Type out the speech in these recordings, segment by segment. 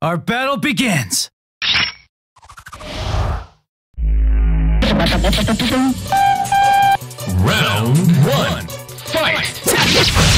Our battle begins! Round one. Fight!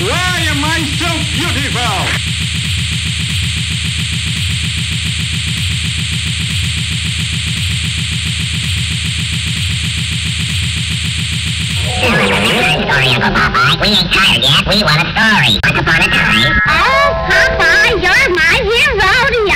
Why am I so beautiful? story, Uncle Popeye. We ain't tired yet. We want a story. Once upon a time. Oh, Papa, you're my hero,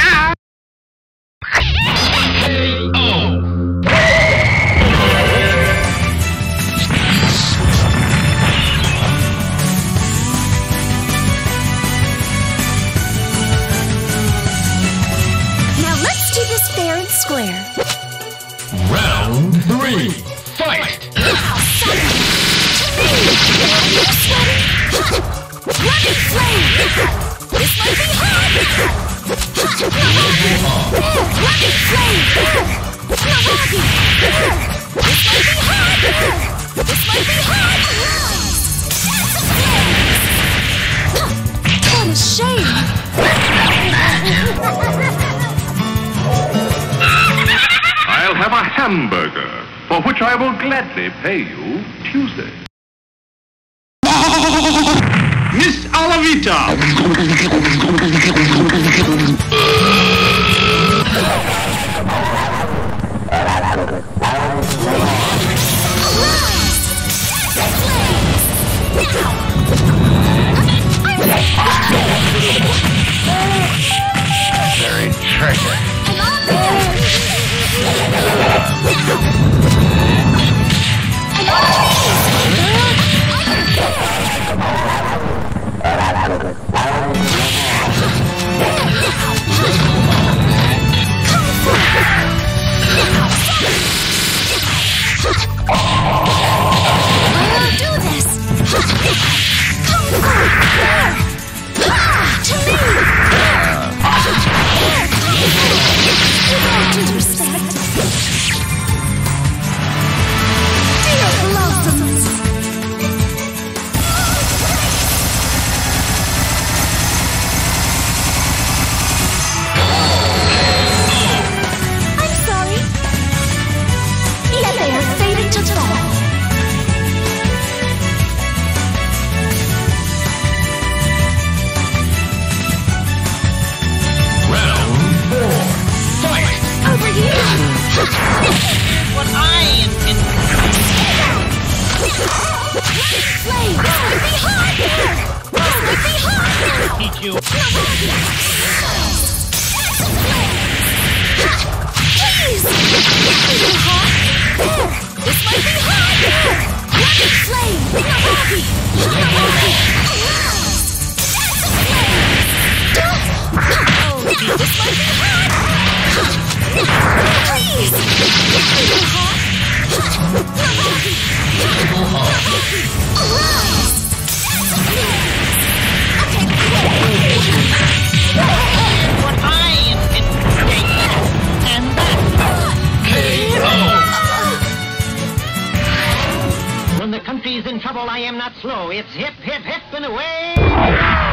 hamburger, for which I will gladly pay you Tuesday. Miss Alavita! Very treasure. You. This might be hard! Country's in trouble, I am not slow. It's hip, hip, hip, and away.